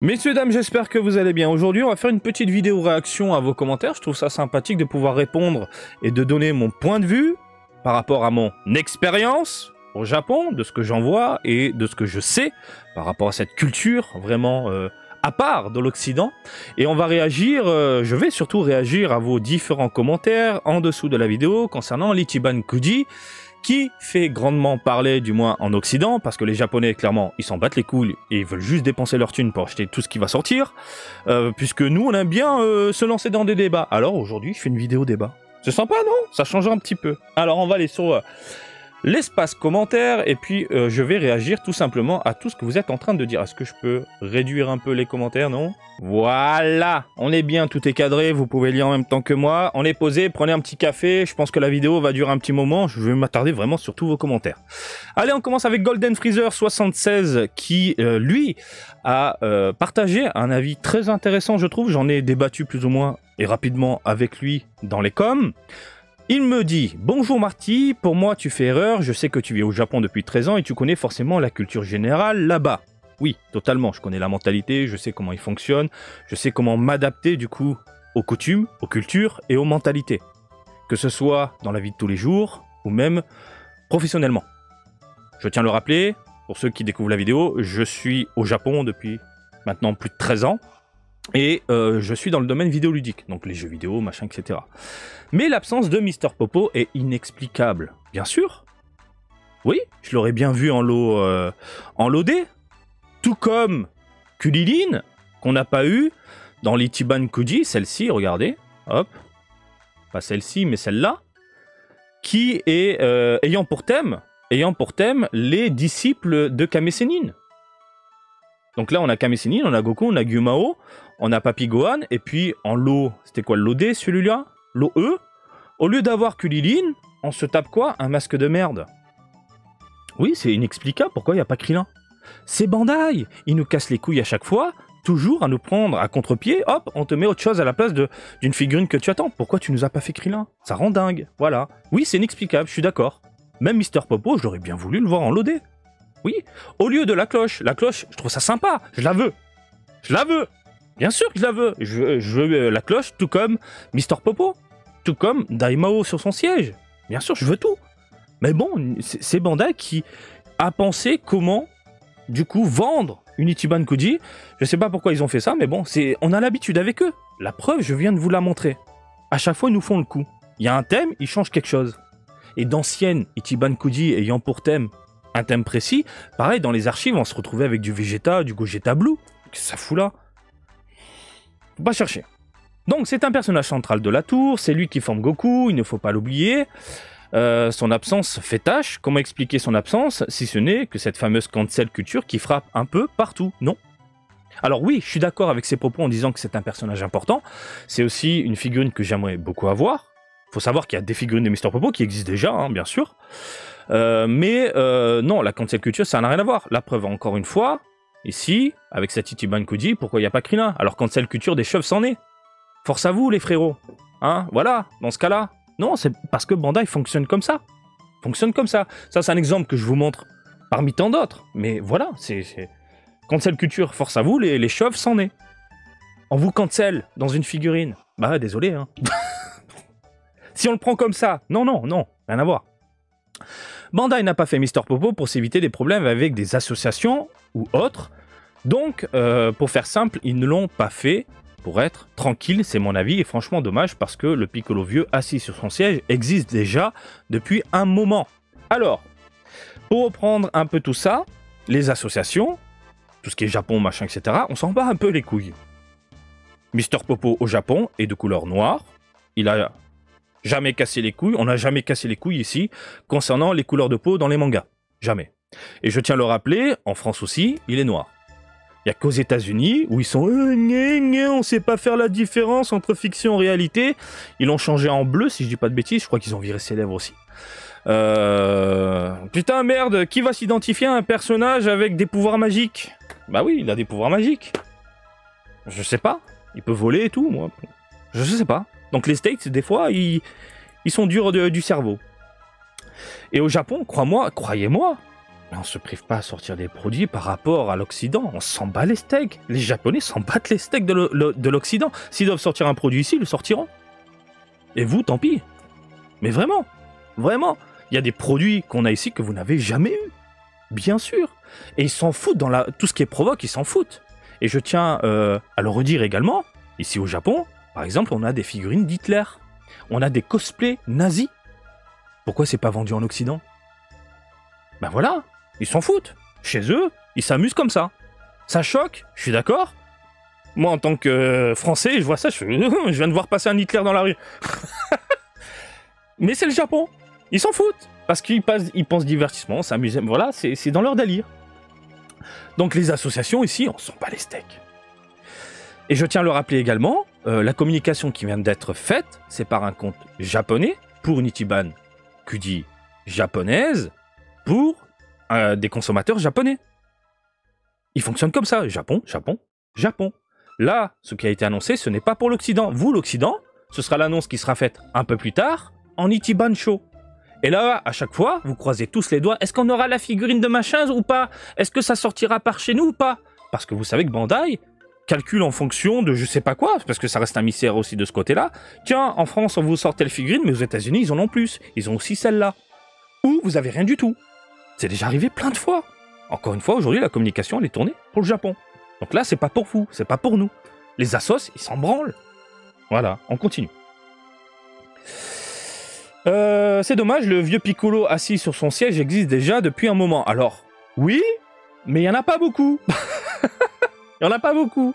Messieurs, dames, j'espère que vous allez bien. Aujourd'hui, on va faire une petite vidéo réaction à vos commentaires. Je trouve ça sympathique de pouvoir répondre et de donner mon point de vue par rapport à mon expérience au Japon, de ce que j'en vois et de ce que je sais par rapport à cette culture vraiment euh, à part de l'Occident. Et on va réagir, euh, je vais surtout réagir à vos différents commentaires en dessous de la vidéo concernant l'Ichiban Kuji qui fait grandement parler, du moins en Occident, parce que les Japonais, clairement, ils s'en battent les couilles et ils veulent juste dépenser leur thune pour acheter tout ce qui va sortir, euh, puisque nous, on aime bien euh, se lancer dans des débats. Alors aujourd'hui, je fais une vidéo débat. C'est sympa, non? Ça change un petit peu. Alors on va aller sur euh, l'espace commentaire et puis euh, je vais réagir tout simplement à tout ce que vous êtes en train de dire. Est-ce que je peux réduire un peu les commentaires, non? Voilà, on est bien, tout est cadré, vous pouvez lire en même temps que moi. On est posé, prenez un petit café, je pense que la vidéo va durer un petit moment, je vais m'attarder vraiment sur tous vos commentaires. Allez, on commence avec Golden Freezer 76 qui, euh, lui, a euh, partagé un avis très intéressant, je trouve. J'en ai débattu plus ou moins et rapidement avec lui dans les coms. Il me dit Bonjour Marty, pour moi tu fais erreur, je sais que tu vis au Japon depuis 13 ans et tu connais forcément la culture générale là-bas. Oui, totalement, je connais la mentalité, je sais comment il fonctionne, je sais comment m'adapter du coup aux coutumes, aux cultures et aux mentalités. Que ce soit dans la vie de tous les jours ou même professionnellement. Je tiens à le rappeler, pour ceux qui découvrent la vidéo, je suis au Japon depuis maintenant plus de 13 ans. Et euh, je suis dans le domaine vidéoludique, donc les jeux vidéo, machin, etc. Mais l'absence de Mister Popo est inexplicable. Bien sûr. Oui, je l'aurais bien vu en lot, euh, en loadé. Tout comme Kulilin, qu'on n'a pas eu dans l'Ichiban Kuji, celle-ci, regardez. Hop. Pas celle-ci, mais celle-là. Qui est euh, ayant pour thème, ayant pour thème les disciples de Kame Sennin. Donc là, on a Kame Sennin, on a Goku, on a Gyumao, on a Papy Gohan, et puis en lot, c'était quoi l'OD celui-là? L'OE Au lieu d'avoir Kulilin, on se tape quoi? Un masque de merde. Oui, c'est inexplicable, pourquoi il n'y a pas Krillin? C'est Bandai Ils nous cassent les couilles à chaque fois, toujours à nous prendre à contre-pied, hop, on te met autre chose à la place d'une figurine que tu attends. Pourquoi tu nous as pas fait Krillin? Ça rend dingue, voilà. Oui, c'est inexplicable, je suis d'accord. Même Mister Popo, j'aurais bien voulu le voir en loadé. Oui, au lieu de la cloche. La cloche, je trouve ça sympa, je la veux. Je la veux Bien sûr que je la veux. Je veux, euh, la cloche, tout comme Mister Popo. Tout comme Daimao sur son siège. Bien sûr, je veux tout. Mais bon, c'est Bandai qui a pensé comment, du coup, vendre une Ichiban Kuji. Je sais pas pourquoi ils ont fait ça, mais bon, c'est on a l'habitude avec eux. La preuve, je viens de vous la montrer. À chaque fois, ils nous font le coup. Il y a un thème, ils changent quelque chose. Et d'anciennes Ichiban Kuji ayant pour thème un thème précis, pareil, dans les archives, on se retrouvait avec du Vegeta, du Gogeta Blue. Ça fout là Pas chercher. Donc c'est un personnage central de la tour, c'est lui qui forme Goku, il ne faut pas l'oublier. Euh, son absence fait tâche. Comment expliquer son absence si ce n'est que cette fameuse cancel culture qui frappe un peu partout Non? Alors oui, je suis d'accord avec ses propos en disant que c'est un personnage important. C'est aussi une figurine que j'aimerais beaucoup avoir. Faut savoir qu'il y a des figurines de Mister Popo qui existent déjà, hein, bien sûr. Euh, mais euh, non, la cancel culture, ça n'a rien à voir. La preuve, encore une fois, ici, avec cette Ichiban Kuji, pourquoi il n'y a pas Krillin Alors cancel culture des cheveux s'en est? Force à vous, les frérots. Hein, voilà, dans ce cas-là. Non, c'est parce que Bandai fonctionne comme ça. Fonctionne comme ça. Ça, c'est un exemple que je vous montre parmi tant d'autres. Mais voilà, c'est... Cancel culture, force à vous, les, les chauves s'en est. On vous cancel dans une figurine. Bah, désolé, hein. si on le prend comme ça, non, non, non, rien à voir. Bandai n'a pas fait Mister Popo pour s'éviter des problèmes avec des associations ou autres. Donc, euh, pour faire simple, ils ne l'ont pas fait pour être tranquille, c'est mon avis, et franchement dommage parce que le Piccolo vieux assis sur son siège existe déjà depuis un moment. Alors, pour reprendre un peu tout ça, les associations, tout ce qui est Japon, machin, etc., on s'en bat un peu les couilles. Mister Popo au Japon est de couleur noire. Il a jamais cassé les couilles. On n'a jamais cassé les couilles ici concernant les couleurs de peau dans les mangas. Jamais. Et je tiens à le rappeler, en France aussi, il est noir. Qu'aux États-Unis où ils sont euh, on sait pas faire la différence entre fiction et réalité. Ils l'ont changé en bleu, si je dis pas de bêtises. Je crois qu'ils ont viré ses lèvres aussi. Euh... Putain, merde, qui va s'identifier à un personnage avec des pouvoirs magiques? Bah oui, il a des pouvoirs magiques. Je sais pas. Il peut voler et tout, moi. Je sais pas. Donc les States, des fois, ils, ils sont durs du cerveau. Et au Japon, crois-moi, croyez-moi, Mais on se prive pas à sortir des produits par rapport à l'Occident. On s'en bat les steaks. Les Japonais s'en battent les steaks de l'Occident. S'ils doivent sortir un produit ici, ils le sortiront. Et vous, tant pis. Mais vraiment, vraiment, il y a des produits qu'on a ici que vous n'avez jamais eu. Bien sûr. Et ils s'en foutent dans la... tout ce qui est provoque, ils s'en foutent. Et je tiens euh, à le redire également, ici au Japon, par exemple, on a des figurines d'Hitler. On a des cosplays nazis. Pourquoi c'est pas vendu en Occident? Ben voilà, ils s'en foutent. Chez eux, ils s'amusent comme ça. Ça choque, je suis d'accord. Moi, en tant que Français, je vois ça, je, je viens de voir passer un Hitler dans la rue. Mais c'est le Japon. Ils s'en foutent. Parce qu'ils ils pensent divertissement, s'amuser. Voilà, c'est dans leur délire. Donc les associations ici, on s'en bat les steaks. Et je tiens à le rappeler également, euh, la communication qui vient d'être faite, c'est par un compte japonais pour une Ichiban Kuji japonaise pour euh, des consommateurs japonais. Il fonctionne comme ça, Japon, Japon, Japon. Là, ce qui a été annoncé, ce n'est pas pour l'Occident. Vous, l'Occident, ce sera l'annonce qui sera faite un peu plus tard en Ichiban Show. Et là, à chaque fois, vous croisez tous les doigts. Est-ce qu'on aura la figurine de machin ou pas? Est-ce que ça sortira par chez nous ou pas? Parce que vous savez que Bandai calcule en fonction de je sais pas quoi, parce que ça reste un mystère aussi de ce côté-là. Tiens, en France, on vous sort telle figurine, mais aux États-Unis, ils en ont plus. Ils ont aussi celle-là. Ou vous avez rien du tout. C'est déjà arrivé plein de fois. Encore une fois, aujourd'hui, la communication, elle est tournée pour le Japon. Donc là, c'est pas pour vous, c'est pas pour nous. Les assos, ils s'en branlent. Voilà, on continue. Euh, c'est dommage, le vieux Piccolo assis sur son siège existe déjà depuis un moment. Alors, oui, mais il n'y en a pas beaucoup. Il n'y en a pas beaucoup.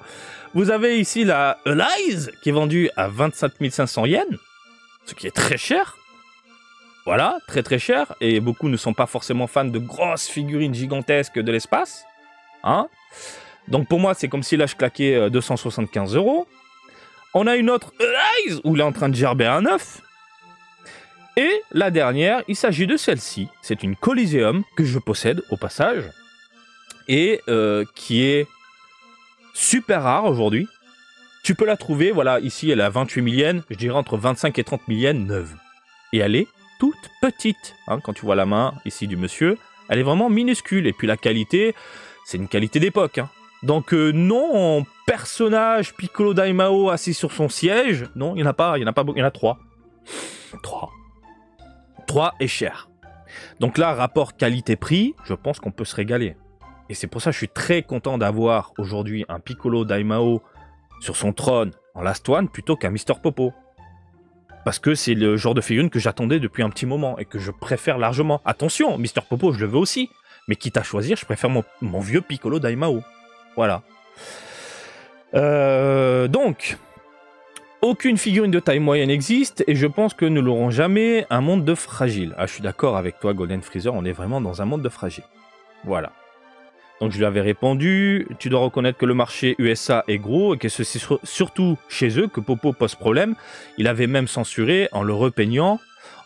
Vous avez ici la Elize, qui est vendue à 25 500 yens, ce qui est très cher. Voilà, très très cher. Et beaucoup ne sont pas forcément fans de grosses figurines gigantesques de l'espace. Hein Donc pour moi, c'est comme si là je claquais 275 euh, euros. On a une autre Elize, où il est en train de gerber un œuf. Et la dernière, il s'agit de celle-ci. C'est une Coliseum que je possède au passage. Et euh, qui est super rare aujourd'hui. Tu peux la trouver, voilà, ici elle est à 28 milliennes, je dirais entre 25 et 30 milliennes neuve. Et elle est toute petite, hein, quand tu vois la main ici du monsieur, elle est vraiment minuscule. Et puis la qualité, c'est une qualité d'époque. Hein. Donc euh, non, personnage Piccolo Daimao assis sur son siège, non, il n'y en a pas, il y en a pas, il y en a trois. Trois. 3 est cher. Donc là, rapport qualité-prix, je pense qu'on peut se régaler. Et c'est pour ça que je suis très content d'avoir aujourd'hui un Piccolo Daimao sur son trône en Last One plutôt qu'un Mister Popo. Parce que c'est le genre de figurine que j'attendais depuis un petit moment et que je préfère largement. Attention, Mister Popo, je le veux aussi. Mais quitte à choisir, je préfère mon, vieux Piccolo Daimao. Voilà. Euh, donc, aucune figurine de taille moyenne existe et je pense que nous n'aurons jamais un monde de fragile. Ah, je suis d'accord avec toi, Golden Freezer, on est vraiment dans un monde de fragile. Voilà. Donc je lui avais répondu, tu dois reconnaître que le marché USA est gros et que c'est surtout chez eux que Popo pose problème. Il avait même censuré en le repeignant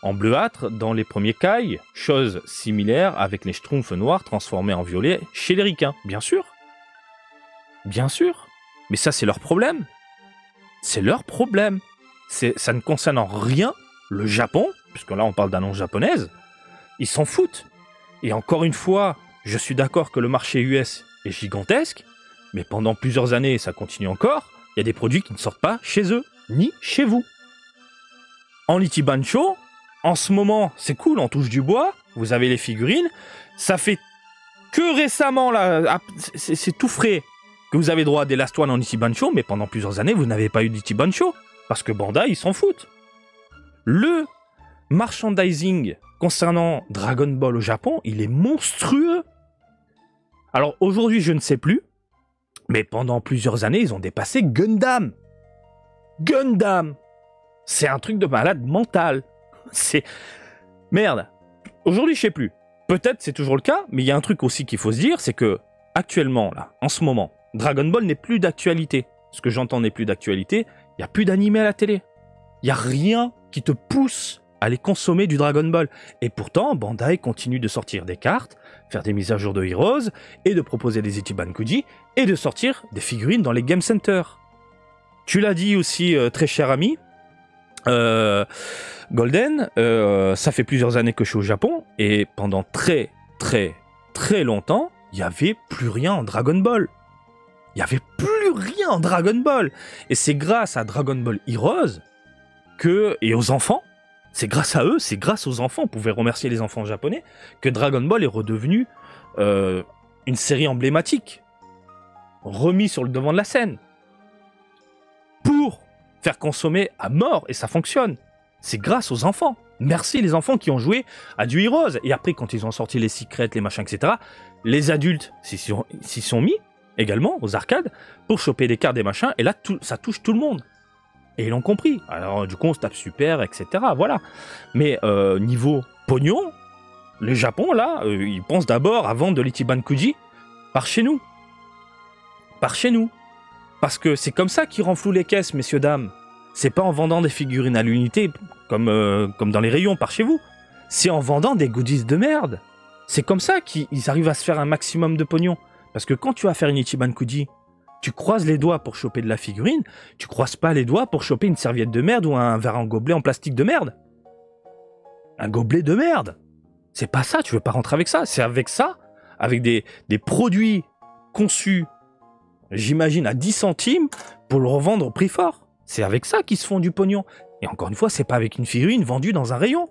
en bleuâtre dans les premiers cailles, chose similaire avec les schtroumpfs noirs transformés en violet chez les ricains, bien sûr. Bien sûr. Mais ça c'est leur problème c'est leur problème. Ça ne concerne en rien le Japon, puisque là on parle d'annonce japonaise. Ils s'en foutent. Et encore une fois, je suis d'accord que le marché US est gigantesque, mais pendant plusieurs années, et ça continue encore, il y a des produits qui ne sortent pas chez eux, ni chez vous. En Itibancho, en ce moment, c'est cool, on touche du bois, vous avez les figurines, ça fait que récemment, là, c'est tout frais, que vous avez droit à des Last en Ichiban mais pendant plusieurs années, vous n'avez pas eu d'Ichiban parce que Bandai, ils s'en foutent. Le merchandising concernant Dragon Ball au Japon, il est monstrueux. Alors aujourd'hui, je ne sais plus, mais pendant plusieurs années, ils ont dépassé Gundam. Gundam C'est un truc de malade mental. C'est... Merde. Aujourd'hui, je sais plus. Peut-être c'est toujours le cas, mais il y a un truc aussi qu'il faut se dire, c'est que actuellement, là, en ce moment, Dragon Ball n'est plus d'actualité. Ce que j'entends n'est plus d'actualité. Il n'y a plus d'animé à la télé. Il n'y a rien qui te pousse aller consommer du Dragon Ball. Et pourtant, Bandai continue de sortir des cartes, faire des mises à jour de Heroes, et de proposer des Ichiban Kuji, et de sortir des figurines dans les Game Center. Tu l'as dit aussi, euh, très cher ami, euh, Golden, euh, ça fait plusieurs années que je suis au Japon, et pendant très très très longtemps, il n'y avait plus rien en Dragon Ball. Il n'y avait plus rien en Dragon Ball. Et c'est grâce à Dragon Ball Heroes que, et aux enfants, c'est grâce à eux, c'est grâce aux enfants, on pouvait remercier les enfants japonais, que Dragon Ball est redevenu euh, une série emblématique, remis sur le devant de la scène, pour faire consommer à mort, et ça fonctionne. C'est grâce aux enfants. Merci les enfants qui ont joué à du Heroes. Et après, quand ils ont sorti les secrets, les machins, etc., les adultes s'y sont, mis également aux arcades pour choper des cartes, des machins. Et là, tout, ça touche tout le monde. Et ils l'ont compris. Alors, du coup, on se tape super, etc. Voilà. Mais euh, niveau pognon, le Japon, là, euh, ils pensent d'abord à vendre de l'Ichiban Kuji par chez nous. Par chez nous. Parce que c'est comme ça qu'ils renflouent les caisses, messieurs, dames. C'est pas en vendant des figurines à l'unité, comme, euh, comme dans les rayons par chez vous. C'est en vendant des goodies de merde. C'est comme ça qu'ils arrivent à se faire un maximum de pognon. Parce que quand tu vas faire une Ichiban tu croises les doigts pour choper de la figurine, tu croises pas les doigts pour choper une serviette de merde ou un verre en gobelet en plastique de merde. Un gobelet de merde. C'est pas ça, tu veux pas rentrer avec ça. C'est avec ça, avec des, des produits conçus, j'imagine, à 10 centimes pour le revendre au prix fort. C'est avec ça qu'ils se font du pognon. Et encore une fois, c'est pas avec une figurine vendue dans un rayon.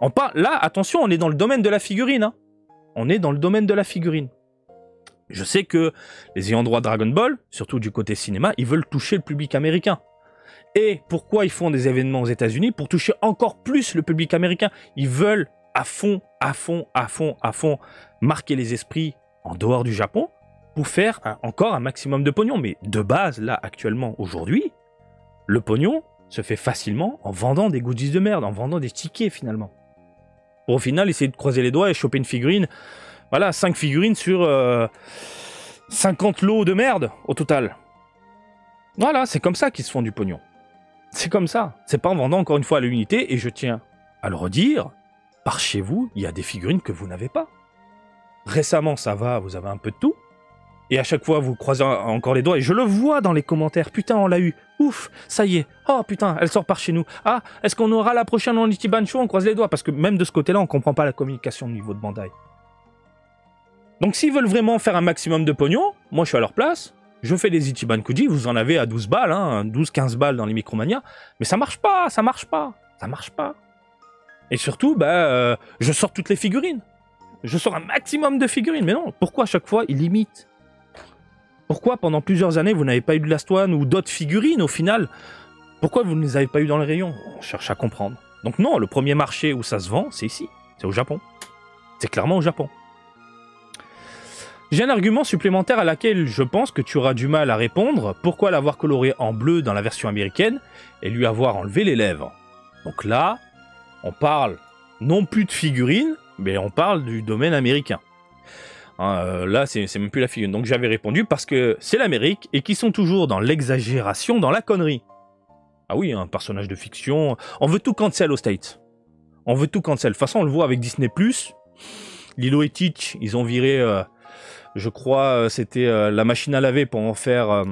On là, attention, on est dans le domaine de la figurine. Hein. On est dans le domaine de la figurine. Je sais que les ayants droit Dragon Ball, surtout du côté cinéma, ils veulent toucher le public américain. Et pourquoi ils font des événements aux États-Unis? Pour toucher encore plus le public américain. Ils veulent à fond, à fond, à fond, à fond marquer les esprits en dehors du Japon pour faire encore un maximum de pognon. Mais de base, là, actuellement, aujourd'hui, le pognon se fait facilement en vendant des goodies de merde, en vendant des tickets finalement. Pour au final essayer de croiser les doigts et choper une figurine voilà, 5 figurines sur 50 euh, lots de merde au total. Voilà, c'est comme ça qu'ils se font du pognon. C'est comme ça. C'est pas en vendant encore une fois à l'unité, et je tiens à le redire, par chez vous, il y a des figurines que vous n'avez pas. Récemment, ça va, vous avez un peu de tout. Et à chaque fois, vous croisez encore les doigts, et je le vois dans les commentaires. Putain, on l'a eu. Ouf, ça y est. Oh putain, elle sort par chez nous. Ah, est-ce qu'on aura la prochaine en Show? On croise les doigts, parce que même de ce côté-là, on comprend pas la communication au niveau de Bandai. Donc s'ils veulent vraiment faire un maximum de pognon, moi je suis à leur place, je fais des Ichiban Kuji, vous en avez à 12 balles, hein, 12-15 balles dans les Micromania, mais ça marche pas, ça marche pas, ça marche pas. Et surtout, bah, euh, je sors toutes les figurines. Je sors un maximum de figurines, mais non, pourquoi à chaque fois ils limitent? Pourquoi pendant plusieurs années vous n'avez pas eu de Last One ou d'autres figurines au final? Pourquoi vous ne les avez pas eu dans les rayons On cherche à comprendre. Donc non, le premier marché où ça se vend, c'est ici, c'est au Japon. C'est clairement au Japon. J'ai un argument supplémentaire à laquelle je pense que tu auras du mal à répondre. Pourquoi l'avoir coloré en bleu dans la version américaine et lui avoir enlevé les lèvres? Donc là, on parle non plus de figurine, mais on parle du domaine américain. Hein, euh, là, c'est même plus la figurine. Donc j'avais répondu parce que c'est l'Amérique et qu'ils sont toujours dans l'exagération, dans la connerie. Ah oui, un personnage de fiction. On veut tout cancel aux States. On veut tout cancel. De toute façon, on le voit avec Disney+. Lilo et Teach, ils ont viré... Euh, je crois, euh, c'était euh, la machine à laver pour en faire euh,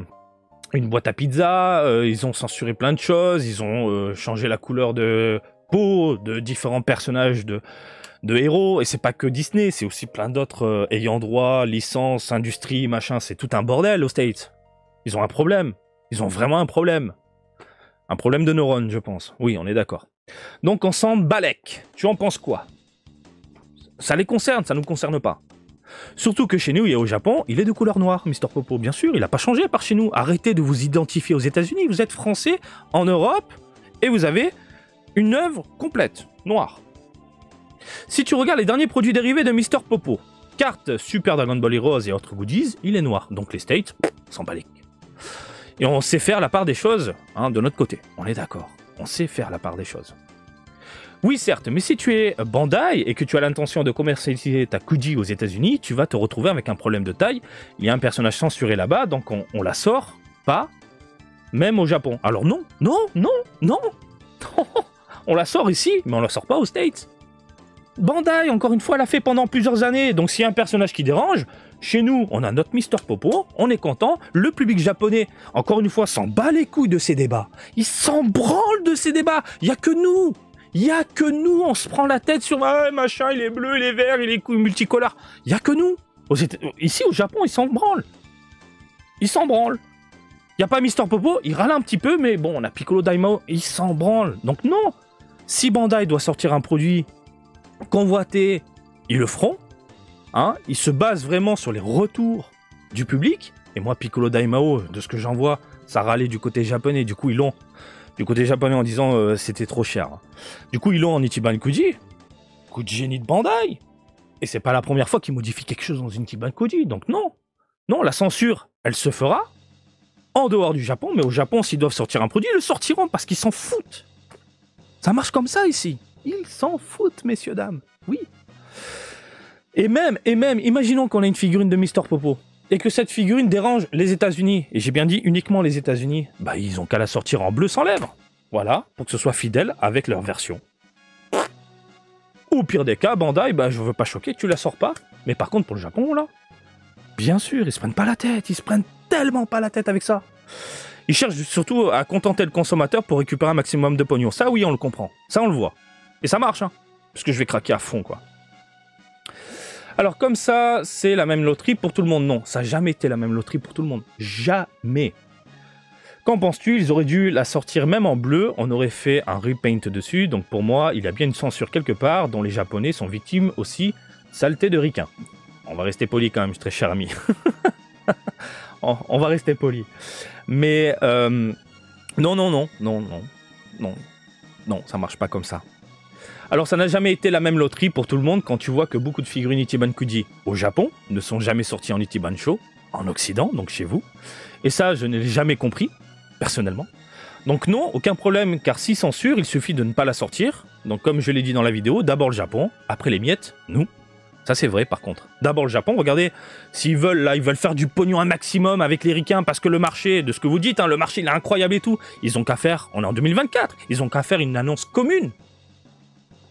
une boîte à pizza. ils ont censuré plein de choses. Ils ont changé la couleur de peau de différents personnages de, héros. Et c'est pas que Disney, c'est aussi plein d'autres ayant droit, licence, industrie, machin. C'est tout un bordel aux States. Ils ont un problème. Ils ont vraiment un problème. Un problème de neurones, je pense. Oui, on est d'accord. Donc ensemble, Balek, tu en penses quoi? Ça les concerne, ça nous concerne pas. Surtout que chez nous et au Japon, il est de couleur noire, Mr. Popo. Bien sûr, il n'a pas changé par chez nous. Arrêtez de vous identifier aux États-Unis. Vous êtes français en Europe et vous avez une œuvre complète, noire. Si tu regardes les derniers produits dérivés de Mr. Popo, carte Super Dragon Ball Heroes et autres goodies, il est noir. Donc les States, s'en Et on sait faire la part des choses hein, de notre côté. On est d'accord. On sait faire la part des choses. Oui, certes, mais si tu es Bandai et que tu as l'intention de commercialiser ta Kuji aux États-Unis, tu vas te retrouver avec un problème de taille. Il y a un personnage censuré là-bas, donc on, la sort pas, même au Japon. Alors non, non, non, non, on la sort ici, mais on la sort pas aux States. Bandai, encore une fois, l'a fait pendant plusieurs années, donc s'il y a un personnage qui dérange, chez nous, on a notre Mister Popo, on est content, le public japonais, encore une fois, s'en bat les couilles de ces débats. Il s'en branle de ces débats, il y a que nous Il y a que nous, on se prend la tête sur ah, machin, il est bleu, il est vert, il est multicolore. Il y a que nous. Ici au Japon, ils s'en branlent. Ils s'en branlent. Il n'y a pas Mister Popo, il râle un petit peu, mais bon, on a Piccolo Daimao, il s'en branle. Donc non, si Bandai doit sortir un produit convoité, ils le feront. Hein ils se basent vraiment sur les retours du public. Et moi, Piccolo Daimao, de ce que j'en vois, ça râlait du côté japonais. Du coup, ils l'ont du côté japonais en disant euh, c'était trop cher. Du coup, ils l'ont en Ichiban Kuji. Coup de génie de Bandai. Et c'est pas la première fois qu'ils modifient quelque chose dans une Ichiban. Donc non. Non, la censure, elle se fera en dehors du Japon. Mais au Japon, s'ils doivent sortir un produit, ils le sortiront parce qu'ils s'en foutent. Ça marche comme ça ici. Ils s'en foutent, messieurs, dames. Oui. Et même, et même, imaginons qu'on a une figurine de Mister Popo et que cette figurine dérange les États-Unis, et j'ai bien dit uniquement les États-Unis, bah ils ont qu'à la sortir en bleu sans lèvres. Voilà, pour que ce soit fidèle avec leur version. Ou pire des cas, Bandai, bah je veux pas choquer, tu la sors pas. Mais par contre pour le Japon là, bien sûr, ils se prennent pas la tête, ils se prennent tellement pas la tête avec ça. Ils cherchent surtout à contenter le consommateur pour récupérer un maximum de pognon. Ça oui, on le comprend. Ça on le voit. Et ça marche, hein. Parce que je vais craquer à fond, quoi. Alors comme ça, c'est la même loterie pour tout le monde. Non, ça n'a jamais été la même loterie pour tout le monde. Jamais. Qu'en penses-tu? Ils auraient dû la sortir même en bleu, on aurait fait un repaint dessus, donc pour moi, il y a bien une censure quelque part, dont les Japonais sont victimes aussi, saleté de ricain. On va rester poli quand même, très cher ami. on va rester poli. Mais euh, non, non, non, non, non, non, non, ça marche pas comme ça. Alors ça n'a jamais été la même loterie pour tout le monde quand tu vois que beaucoup de figurines Ichiban Kuji au Japon ne sont jamais sorties en Ichiban Show, en Occident, donc chez vous. Et ça, je ne l'ai jamais compris, personnellement. Donc non, aucun problème, car si censure, il suffit de ne pas la sortir. Donc comme je l'ai dit dans la vidéo, d'abord le Japon, après les miettes, nous. Ça c'est vrai par contre. D'abord le Japon, regardez, s'ils veulent là, ils veulent faire du pognon un maximum avec les ricains parce que le marché, de ce que vous dites, hein, le marché il est incroyable et tout, ils ont qu'à faire, on est en 2024, ils ont qu'à faire une annonce commune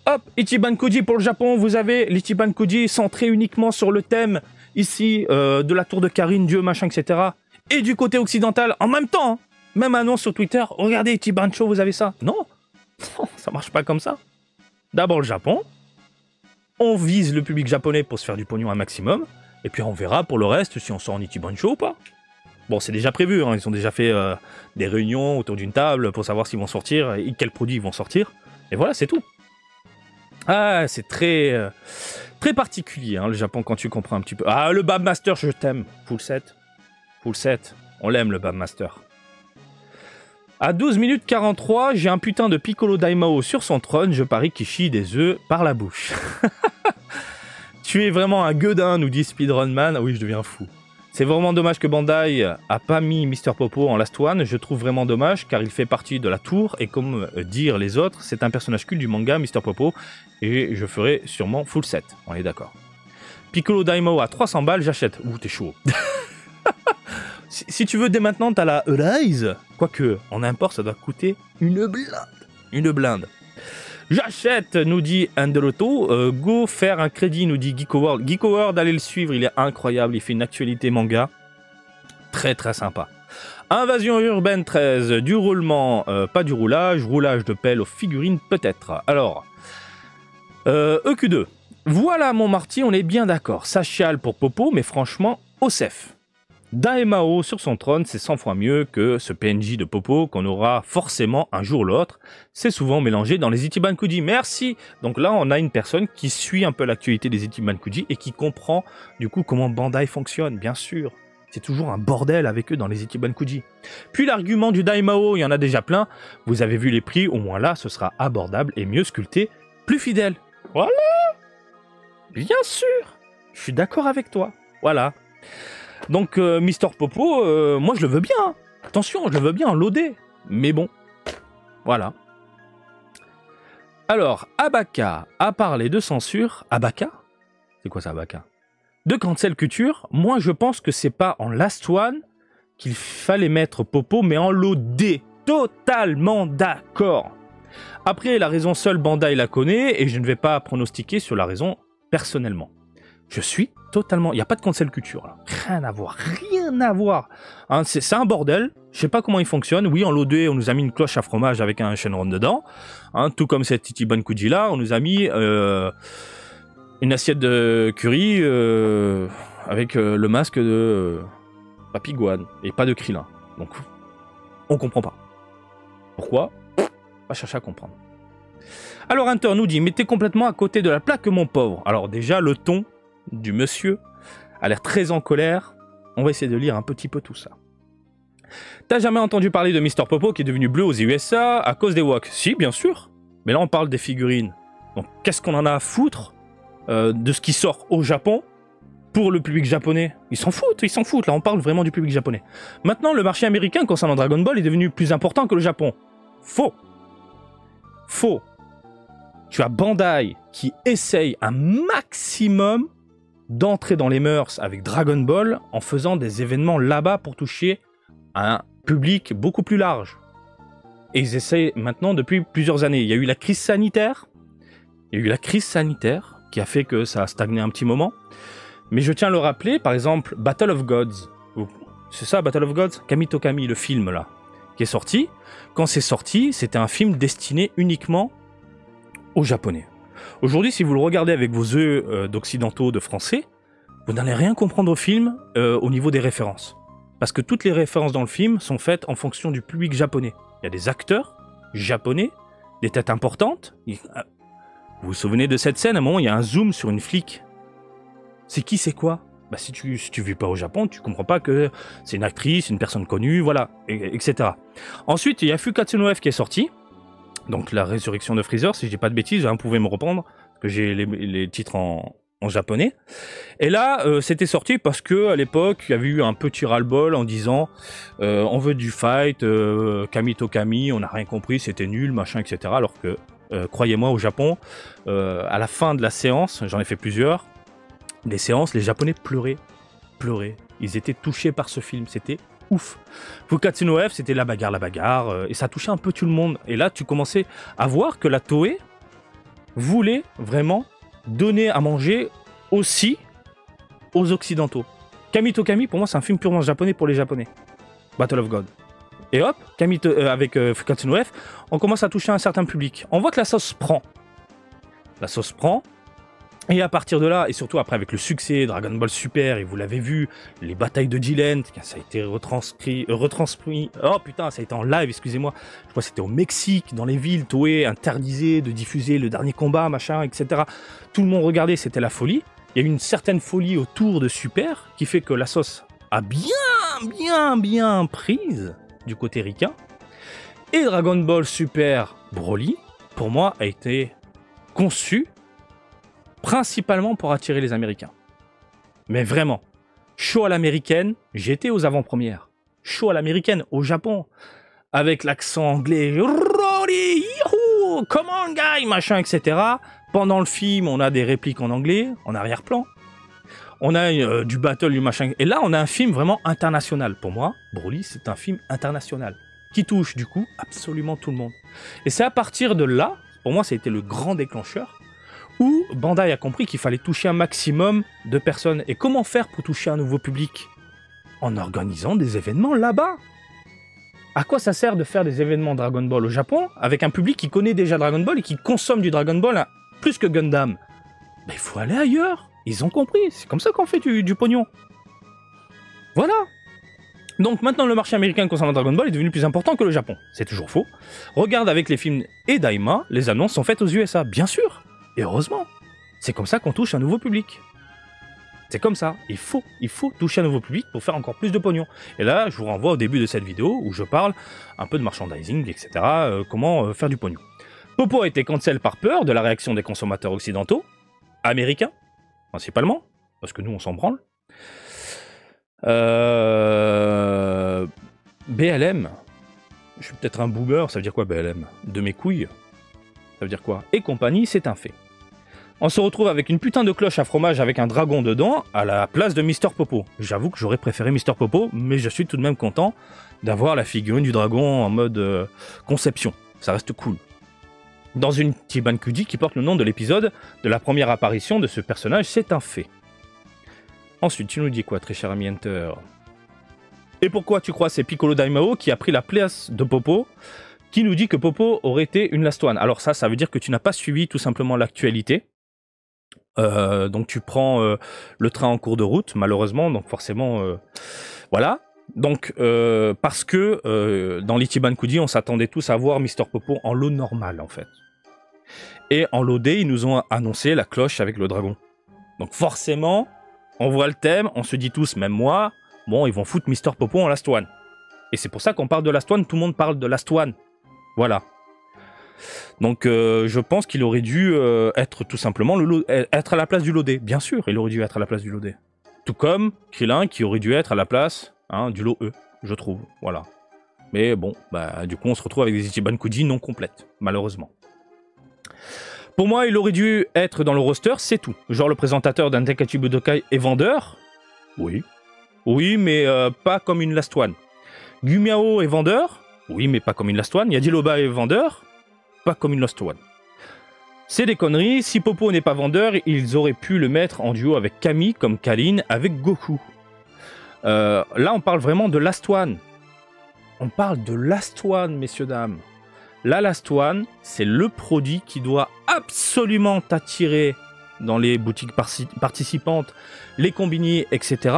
Hop, Ichiban pour le Japon, vous avez l'Ichiban centré uniquement sur le thème ici euh, de la tour de Karine, Dieu, machin, etc. Et du côté occidental, en même temps, hein. même annonce sur Twitter, regardez Ichiban Show, vous avez ça? Non, ça marche pas comme ça. D'abord le Japon, on vise le public japonais pour se faire du pognon un maximum, et puis on verra pour le reste si on sort en Ichiban Show ou pas. Bon, c'est déjà prévu, hein. ils ont déjà fait euh, des réunions autour d'une table pour savoir s'ils vont sortir et quels produits ils vont sortir. Et voilà, c'est tout. Ah, c'est très euh, très particulier hein, le Japon quand tu comprends un petit peu. Ah, le Babmaster, je t'aime. Full set. Full set. On l'aime le Babmaster. À 12 minutes 43, j'ai un putain de Piccolo Daimao sur son trône, je parie qu'il chie des œufs par la bouche. tu es vraiment un gueudin, nous dit Speedrunman. Ah oui, je deviens fou. C'est vraiment dommage que Bandai a pas mis Mr. Popo en Last One. Je trouve vraiment dommage car il fait partie de la tour et comme euh, dire les autres, c'est un personnage culte du manga Mr. Popo et je ferai sûrement full set. On est d'accord. Piccolo Daimo à 300 balles, j'achète. Ouh, t'es chaud. si, tu veux dès maintenant, t'as la Rise. Quoique, en import, ça doit coûter une blinde. Une blinde. J'achète, nous dit Andeloto. Euh, go faire un crédit, nous dit Geeko World. Geeko World, allez le suivre, il est incroyable. Il fait une actualité manga. Très très sympa. Invasion urbaine 13, du roulement, euh, pas du roulage, roulage de pelle aux figurines peut-être. Alors, EQ2. Euh, e voilà mon Marty, on est bien d'accord. Ça pour Popo, mais franchement, Osef. Daemao sur son trône, c'est 100 fois mieux que ce PNJ de Popo qu'on aura forcément un jour ou l'autre. C'est souvent mélangé dans les Ichiban Kuji. Merci Donc là, on a une personne qui suit un peu l'actualité des Ichiban Kuji et qui comprend du coup comment Bandai fonctionne, bien sûr. C'est toujours un bordel avec eux dans les Ichiban Kuji. Puis l'argument du Daimao, il y en a déjà plein. Vous avez vu les prix, au moins là, ce sera abordable et mieux sculpté, plus fidèle. Voilà Bien sûr Je suis d'accord avec toi. Voilà. Donc, euh, Mister Popo, euh, moi je le veux bien. Hein. Attention, je le veux bien en loader. Mais bon, voilà. Alors, Abaka a parlé de censure. Abaka? C'est quoi ça, Abaka? De cancel culture, moi je pense que c'est pas en last one qu'il fallait mettre Popo, mais en loadé. Totalement d'accord. Après, la raison seule Bandai la connaît, et je ne vais pas pronostiquer sur la raison personnellement. Je suis totalement. Il n'y a pas de cancel culture là. Rien à voir. Rien à voir. Hein, c'est un bordel. Je sais pas comment il fonctionne. Oui, en l'OD, on nous a mis une cloche à fromage avec un Shenron dedans. Hein, tout comme cette Titi Kuji là, on nous a mis euh, une assiette de curry euh, avec euh, le masque de Papy et pas de Krillin. Donc, on comprend pas. Pourquoi? Va chercher à comprendre. Alors Hunter nous dit, mais t'es complètement à côté de la plaque, mon pauvre. Alors déjà, le ton du monsieur a l'air très en colère. On va essayer de lire un petit peu tout ça. T'as jamais entendu parler de Mr. Popo qui est devenu bleu aux USA à cause des walks Si, bien sûr. Mais là, on parle des figurines. Donc, qu'est-ce qu'on en a à foutre euh, de ce qui sort au Japon pour le public japonais? Ils s'en foutent, ils s'en foutent. Là, on parle vraiment du public japonais. Maintenant, le marché américain concernant Dragon Ball est devenu plus important que le Japon. Faux. Faux. Tu as Bandai qui essaye un maximum d'entrer dans les mœurs avec Dragon Ball en faisant des événements là-bas pour toucher un public beaucoup plus large. Et ils essayent maintenant depuis plusieurs années. Il y a eu la crise sanitaire. Il y a eu la crise sanitaire qui a fait que ça a stagné un petit moment. Mais je tiens à le rappeler, par exemple, Battle of Gods. C'est ça, Battle of Gods? Kamito Kami, le film là, qui est sorti. Quand c'est sorti, c'était un film destiné uniquement aux Japonais. Aujourd'hui, si vous le regardez avec vos yeux euh, d'occidentaux, de français, vous n'allez rien comprendre au film euh, au niveau des références. Parce que toutes les références dans le film sont faites en fonction du public japonais. Il y a des acteurs japonais, des têtes importantes. Euh, vous vous souvenez de cette scène? À un moment, il y a un zoom sur une flic. C'est qui, c'est quoi? Bah, si tu si tu vis pas au Japon, tu comprends pas que c'est une actrice, une personne connue, voilà, etc. Ensuite, il y a Fukatsu no F qui est sorti, donc la résurrection de Freezer, si je dis pas de bêtises, vous pouvez me reprendre, parce que j'ai les, titres en, japonais. Et là, euh, c'était sorti parce que à l'époque, il y avait eu un petit ras-le-bol en disant euh, on veut du fight, euh, Kami on n'a rien compris, c'était nul, machin, etc. Alors que, croyez-moi, au Japon, à la fin de la séance, j'en ai fait plusieurs, des séances, les Japonais pleuraient, pleuraient. Ils étaient touchés par ce film, c'était ouf. Fukatsu no F, c'était la bagarre, la bagarre, euh, et ça touchait un peu tout le monde. Et là, tu commençais à voir que la Toei voulait vraiment donner à manger aussi aux Occidentaux. Kamito Kami, pour moi, c'est un film purement japonais pour les Japonais. Battle of God. Et hop, euh, avec euh, Fukatsu F, on commence à toucher un certain public. On voit que la sauce prend. La sauce prend, et à partir de là, et surtout après avec le succès Dragon Ball Super, et vous l'avez vu, les batailles de Gillen, ça a été retranscrit, euh, retranscrit, oh putain, ça a été en live, excusez-moi, je crois que c'était au Mexique, dans les villes, Toei interdisait de diffuser le dernier combat, machin, etc. Tout le monde regardait, c'était la folie. Il y a eu une certaine folie autour de Super, qui fait que la sauce a bien, bien, bien prise du côté ricain. Et Dragon Ball Super Broly, pour moi, a été conçu principalement pour attirer les Américains. Mais vraiment, show à l'américaine, j'étais aux avant-premières. Show à l'américaine, au Japon, avec l'accent anglais, Rory, come on guy, machin, etc. Pendant le film, on a des répliques en anglais, en arrière-plan. On a euh, du battle, du machin. Et là, on a un film vraiment international. Pour moi, Broly, c'est un film international. Qui touche, du coup, absolument tout le monde. Et c'est à partir de là, pour moi, ça a été le grand déclencheur, où Bandai a compris qu'il fallait toucher un maximum de personnes. Et comment faire pour toucher un nouveau public? En organisant des événements là-bas. À quoi ça sert de faire des événements Dragon Ball au Japon avec un public qui connaît déjà Dragon Ball et qui consomme du Dragon Ball plus que Gundam? Mais il faut aller ailleurs. Ils ont compris. C'est comme ça qu'on fait du, du pognon. Voilà. Donc maintenant le marché américain concernant Dragon Ball est devenu plus important que le Japon. C'est toujours faux. Regarde avec les films et Daima, les annonces sont faites aux USA, bien sûr. Et heureusement, c'est comme ça qu'on touche un nouveau public. C'est comme ça, il faut, il faut toucher un nouveau public pour faire encore plus de pognon. Et là, je vous renvoie au début de cette vidéo où je parle un peu de merchandising, etc., euh, comment euh, faire du pognon. Popo a été cancel par peur de la réaction des consommateurs occidentaux, américains, principalement, parce que nous on s'en branle. Euh, BLM, je suis peut-être un boomer, ça veut dire quoi BLM De mes couilles Ça veut dire quoi? Et compagnie, c'est un fait on se retrouve avec une putain de cloche à fromage avec un dragon dedans à la place de Mister Popo. J'avoue que j'aurais préféré Mister Popo, mais je suis tout de même content d'avoir la figurine du dragon en mode euh, conception. Ça reste cool. Dans une Tiban Kuji qui porte le nom de l'épisode de la première apparition de ce personnage, c'est un fait. Ensuite, tu nous dis quoi, très cher ami Hunter? Et pourquoi tu crois c'est Piccolo Daimao qui a pris la place de Popo qui nous dit que Popo aurait été une Last One? Alors ça, ça veut dire que tu n'as pas suivi tout simplement l'actualité. Euh, donc tu prends euh, le train en cours de route, malheureusement, donc forcément, euh, voilà. Donc parce que dans l'Ichiban Kudi, on s'attendait tous à voir Mister Popo en lot normal en fait. Et en lot D, ils nous ont annoncé la cloche avec le dragon. Donc forcément, on voit le thème, on se dit tous, même moi, bon, ils vont foutre Mister Popo en Last. Et c'est pour ça qu'on parle de Last tout le monde parle de Last. Voilà. Donc euh, je pense qu'il aurait dû euh, être tout simplement le être à la place du Lodé. Bien sûr, il aurait dû être à la place du Lodé. Tout comme Krillin qui aurait dû être à la place hein, du lot je trouve. Voilà. Mais bon, bah, du coup on se retrouve avec des Ichiban Kuji non complètes, malheureusement. Pour moi, il aurait dû être dans le roster, c'est tout. Genre le présentateur d'un Budokai est vendeur Oui. Oui, mais euh, pas comme une Last One. Gumiao est vendeur oui, mais pas comme une Last One. Yadiloba est vendeur, comme une Lost One. C'est des conneries, si Popo n'est pas vendeur, ils auraient pu le mettre en duo avec Kami, comme Kalin avec Goku. Euh, là, on parle vraiment de Last One. On parle de Last One, messieurs, dames. La Last One, c'est le produit qui doit absolument t'attirer dans les boutiques participantes, les combinés, etc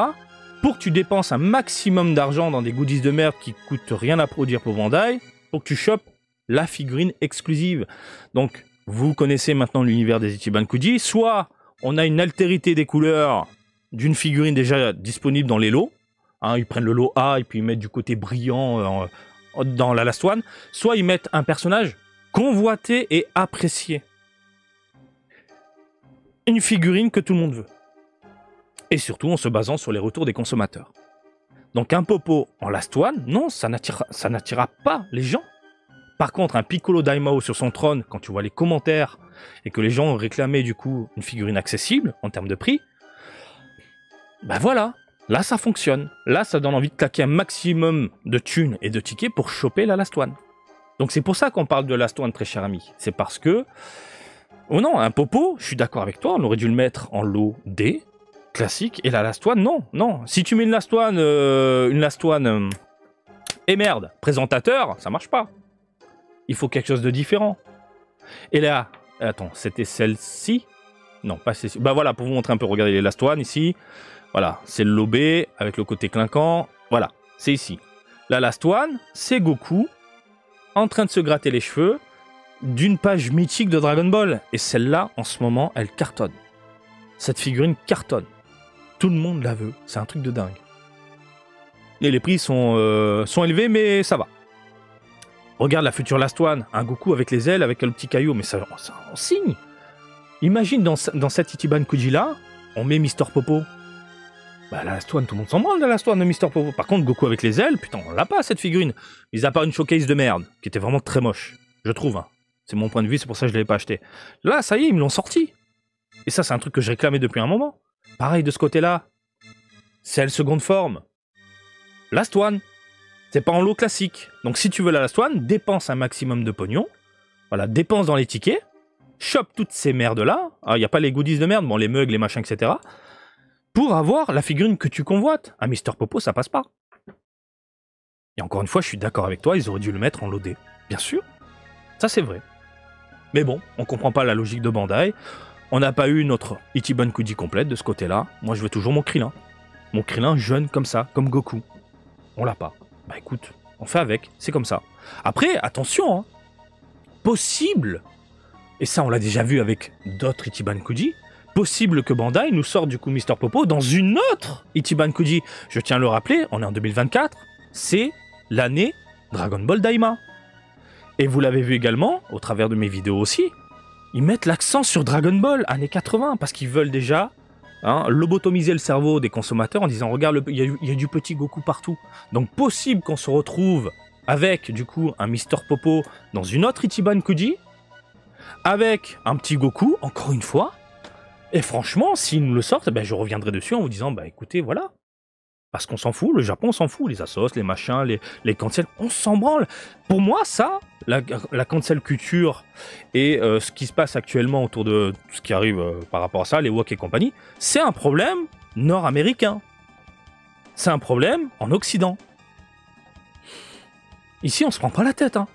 pour que tu dépenses un maximum d'argent dans des goodies de merde qui coûtent rien à produire pour Bandai, pour que tu chopes la figurine exclusive. Donc, vous connaissez maintenant l'univers des Ichiban. Soit on a une altérité des couleurs d'une figurine déjà disponible dans les lots. Hein, ils prennent le lot A et puis ils mettent du côté brillant euh, dans la Last One. Soit ils mettent un personnage convoité et apprécié. Une figurine que tout le monde veut et surtout en se basant sur les retours des consommateurs. Donc un Popo en Last One, non, ça n'attirera pas les gens. Par contre, un Piccolo Daimao sur son trône, quand tu vois les commentaires et que les gens ont réclamé du coup une figurine accessible en termes de prix, ben voilà, là ça fonctionne. Là ça donne envie de claquer un maximum de thunes et de tickets pour choper la Last One. Donc c'est pour ça qu'on parle de Last One, très cher ami. C'est parce que, oh non, un Popo, je suis d'accord avec toi, on aurait dû le mettre en lot D, classique. Et la Last One, non, non. Si tu mets une Last One, euh, une Last One, euh, et merde, présentateur, ça marche pas. Il faut quelque chose de différent. Et là, attends, c'était celle-ci? Non, pas celle-ci. Bah voilà, pour vous montrer un peu, regardez les Last One ici. Voilà, c'est le lobé avec le côté clinquant. Voilà, c'est ici. La Last One, c'est Goku en train de se gratter les cheveux d'une page mythique de Dragon Ball. Et celle-là, en ce moment, elle cartonne. Cette figurine cartonne. Tout le monde la veut. C'est un truc de dingue. Et les prix sont, euh, sont élevés, mais ça va. Regarde la future Last One, un Goku avec les ailes, avec le petit caillou, mais ça, ça signe. Imagine dans, dans cette Ichiban Kuji là, on met Mister Popo. Bah la Last One, tout le monde s'en branle de la Last One de Mister Popo. Par contre, Goku avec les ailes, putain, on l'a pas cette figurine. Ils a pas une showcase de merde, qui était vraiment très moche, je trouve. Hein. C'est mon point de vue, c'est pour ça que je l'avais pas acheté. Là, ça y est, ils me l'ont sorti. Et ça, c'est un truc que je réclamais depuis un moment. Pareil de ce côté-là. C'est la seconde forme. Last One. C'est pas en lot classique. Donc si tu veux la Last One, dépense un maximum de pognon. Voilà, dépense dans les tickets. Chope toutes ces merdes-là. Il ah, n'y a pas les goodies de merde, bon, les mugs, les machins, etc. Pour avoir la figurine que tu convoites. Un Mister Popo, ça passe pas. Et encore une fois, je suis d'accord avec toi, ils auraient dû le mettre en loadé. Bien sûr. Ça, c'est vrai. Mais bon, on comprend pas la logique de Bandai. On n'a pas eu notre Ichiban Kuji complète de ce côté-là. Moi, je veux toujours mon Krillin. Mon Krillin jeune comme ça, comme Goku. On l'a pas. Bah écoute, on fait avec, c'est comme ça. Après, attention, hein. possible, et ça on l'a déjà vu avec d'autres Ichiban Kuji, possible que Bandai nous sorte du coup Mister Popo dans une autre Ichiban Kuji. Je tiens à le rappeler, on est en 2024, c'est l'année Dragon Ball Daima. Et vous l'avez vu également, au travers de mes vidéos aussi, ils mettent l'accent sur Dragon Ball, années 80, parce qu'ils veulent déjà hein, lobotomiser le cerveau des consommateurs en disant regarde, il y, a du petit Goku partout. Donc possible qu'on se retrouve avec du coup un Mister Popo dans une autre Ichiban Kuji, avec un petit Goku, encore une fois. Et franchement, s'ils nous le sortent, ben, je reviendrai dessus en vous disant bah écoutez, voilà, parce qu'on s'en fout, le Japon s'en fout, les assos, les machins, les, les cancels, on s'en branle. Pour moi, ça, la, la cancel culture et euh, ce qui se passe actuellement autour de ce qui arrive euh, par rapport à ça, les wok et compagnie, c'est un problème nord-américain. C'est un problème en Occident. Ici, on se prend pas la tête. Hein.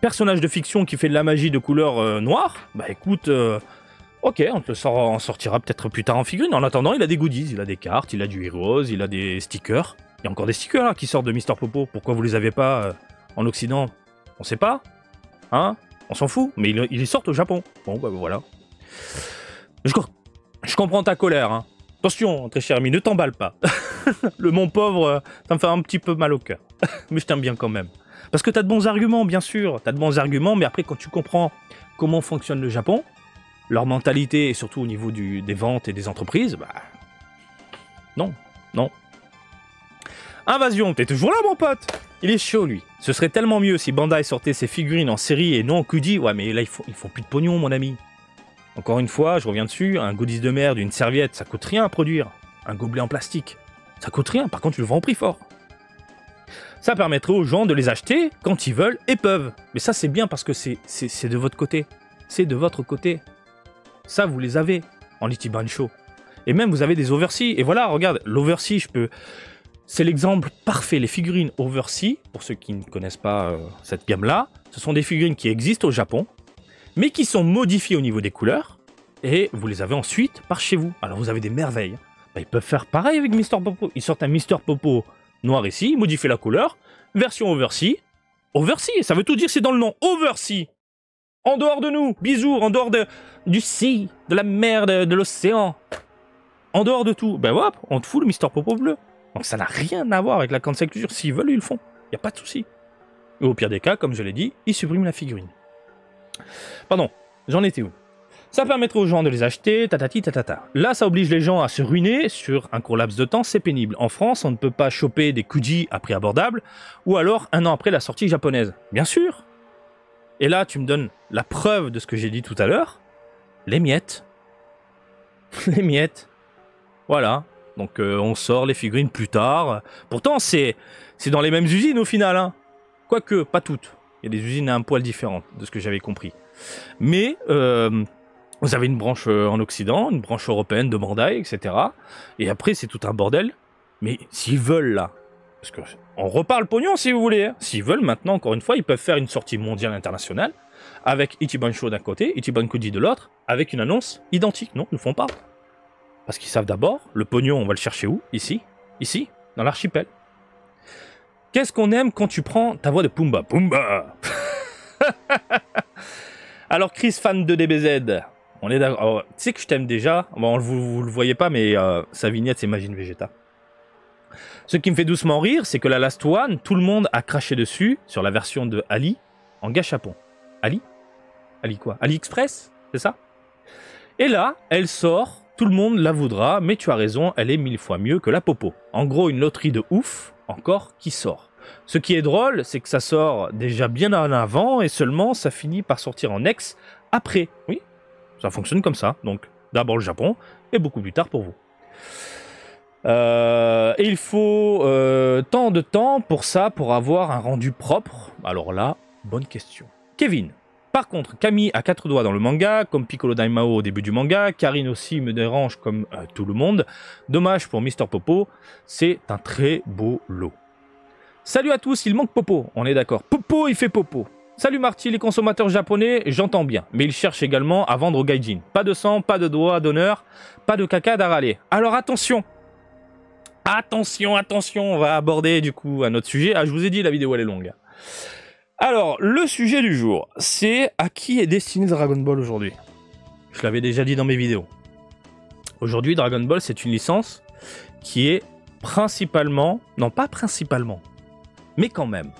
Personnage de fiction qui fait de la magie de couleur euh, noire, bah écoute, ok, on sortira peut-être plus tard en figurine. En attendant, il a des goodies, il a des cartes, il a du Heroes, il a des stickers. Il y a encore des stickers là qui sortent de Mister Popo. Pourquoi vous les avez pas euh, en Occident? On sait pas. Hein? On s'en fout. Mais ils, sortent au Japon. Bon, bah voilà. Je, comprends ta colère. Hein. Attention, très cher ami, ne t'emballe pas. le mon pauvre, ça me fait un petit peu mal au cœur. mais je t'aime bien quand même. Parce que t'as de bons arguments, bien sûr. T'as de bons arguments, mais après, quand tu comprends comment fonctionne le Japon, leur mentalité, et surtout au niveau des ventes et des entreprises, bah. Non, non. Invasion, t'es toujours là, mon pote? Il est chaud, lui. Ce serait tellement mieux si Bandai sortait ses figurines en série et non en. Ouais, mais là, ils font, ils font plus de pognon, mon ami. Encore une fois, je reviens dessus, un goodies de merde, une serviette, ça coûte rien à produire. Un gobelet en plastique, ça coûte rien, par contre tu le vends au prix fort. Ça permettrait aux gens de les acheter quand ils veulent et peuvent. Mais ça c'est bien parce que c'est de votre côté. C'est de votre côté. Ça vous les avez en Itiban Show. Et même vous avez des overseas. Et voilà, regarde, l'oversea, je peux... C'est l'exemple parfait. Les figurines oversea, pour ceux qui ne connaissent pas euh, cette gamme-là, ce sont des figurines qui existent au Japon, mais qui sont modifiés au niveau des couleurs, et vous les avez ensuite par chez vous. Alors vous avez des merveilles. Bah, ils peuvent faire pareil avec Mister Popo. Ils sortent un Mister Popo noir ici, modifier la couleur, version Oversea. Oversea, ça veut tout dire, c'est dans le nom. Oversea. En dehors de nous, bisous, en dehors de, du sea, de la mer, de, l'océan. En dehors de tout, ben hop, on te fout le Mister Popo bleu. Donc ça n'a rien à voir avec la cancel culture. S'ils veulent, ils le font. Il n'y a pas de souci. Et au pire des cas, comme je l'ai dit, ils suppriment la figurine. Pardon, j'en étais où? Ça permettrait aux gens de les acheter, tatati tatata. Là, ça oblige les gens à se ruiner sur un court laps de temps, c'est pénible. En France, on ne peut pas choper des Kuji à prix abordable, ou alors un an après la sortie japonaise. Bien sûr Et là, tu me donnes la preuve de ce que j'ai dit tout à l'heure. Les miettes. les miettes. Voilà. Donc euh, on sort les figurines plus tard. Pourtant, c'est dans les mêmes usines au final. Hein. Quoique, pas toutes. Il y a des usines à un poil différentes, de ce que j'avais compris. Mais euh, vous avez une branche euh, en Occident, une branche européenne de Bandai, etc. Et après, c'est tout un bordel. Mais s'ils veulent là, parce que on reparle pognon si vous voulez. Hein. S'ils veulent maintenant, encore une fois, ils peuvent faire une sortie mondiale internationale avec Ichiban Show d'un côté, Ichiban Kudi de l'autre, avec une annonce identique. Non, ils ne font pas. Parce qu'ils savent d'abord, le pognon, on va le chercher où? Ici Ici Dans l'archipel. Qu'est-ce qu'on aime quand tu prends ta voix de Pumba? Pumba Alors Chris, fan de DBZ, on est d'accord. Oh, tu sais que je t'aime déjà. Bon, vous, vous le voyez pas, mais euh, sa vignette, c'est Magine Vegeta. Ce qui me fait doucement rire, c'est que la Last One, tout le monde a craché dessus sur la version de Ali en gâchapon. Ali Ali quoi? Ali Express C'est ça? Et là, elle sort, tout le monde la voudra, mais tu as raison, elle est mille fois mieux que la Popo. En gros, une loterie de ouf, encore qui sort. Ce qui est drôle, c'est que ça sort déjà bien en avant et seulement ça finit par sortir en ex après. Oui, ça fonctionne comme ça. Donc d'abord le Japon et beaucoup plus tard pour vous. Euh, il faut euh, tant de temps pour ça, pour avoir un rendu propre. Alors là, bonne question. Kevin. Par contre, Camille a quatre doigts dans le manga, comme Piccolo Daimao au début du manga. Karine aussi me dérange comme euh, tout le monde. Dommage pour Mister Popo, c'est un très beau lot. Salut à tous, il manque Popo, on est d'accord. Popo, il fait Popo. Salut Marty, les consommateurs japonais, j'entends bien, mais ils cherchent également à vendre au gaijin. Pas de sang, pas de doigts d'honneur, pas de caca d'araler. Alors attention Attention, attention, on va aborder du coup un autre sujet. Ah, je vous ai dit, la vidéo elle est longue. Alors, le sujet du jour, c'est à qui est destiné Dragon Ball aujourd'hui? Je l'avais déjà dit dans mes vidéos. Aujourd'hui, Dragon Ball, c'est une licence qui est principalement, non pas principalement, mais quand même.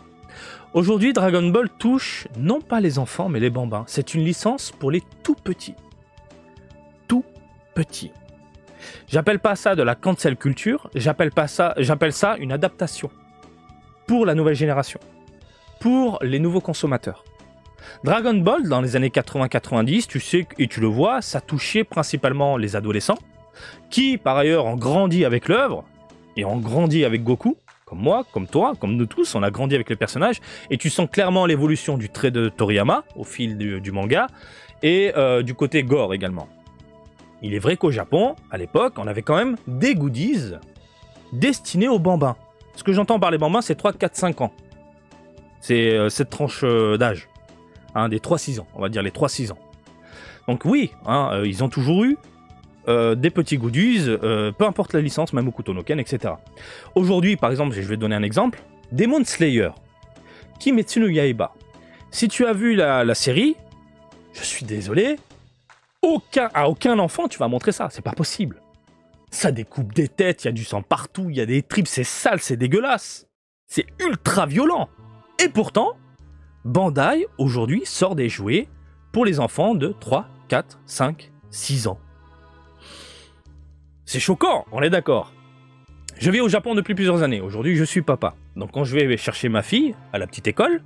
Aujourd'hui, Dragon Ball touche non pas les enfants, mais les bambins. C'est une licence pour les tout petits. Tout petits. J'appelle pas ça de la cancel culture, j'appelle pas ça, j'appelle ça une adaptation pour la nouvelle génération, pour les nouveaux consommateurs. Dragon Ball, dans les années 80-90, tu sais, et tu le vois, ça touchait principalement les adolescents, qui par ailleurs ont grandi avec l'œuvre, et ont grandi avec Goku, comme moi, comme toi, comme nous tous, on a grandi avec les personnages, et tu sens clairement l'évolution du trait de Toriyama au fil du, manga, et euh, du côté gore également. Il est vrai qu'au Japon, à l'époque, on avait quand même des goodies destinés aux bambins. Ce que j'entends par les bambins, c'est 3, 4, 5 ans. C'est euh, cette tranche euh, d'âge. Hein, des 3-6 ans, on va dire les 3-6 ans. Donc oui, hein, euh, ils ont toujours eu des petits goodies, peu importe la licence, même au Kutonoken, etc. Aujourd'hui, par exemple, je vais donner un exemple, Demon Slayer, Kimetsu no Yaiba. Si tu as vu la série, je suis désolé, aucun, à aucun enfant tu vas montrer ça, c'est pas possible. Ça découpe des têtes, il y a du sang partout, il y a des tripes, c'est sale, c'est dégueulasse. C'est ultra violent. Et pourtant, Bandai aujourd'hui sort des jouets pour les enfants de 3, 4, 5, 6 ans. C'est choquant, on est d'accord. Je vis au Japon depuis plusieurs années. Aujourd'hui, je suis papa. Donc quand je vais chercher ma fille à la petite école,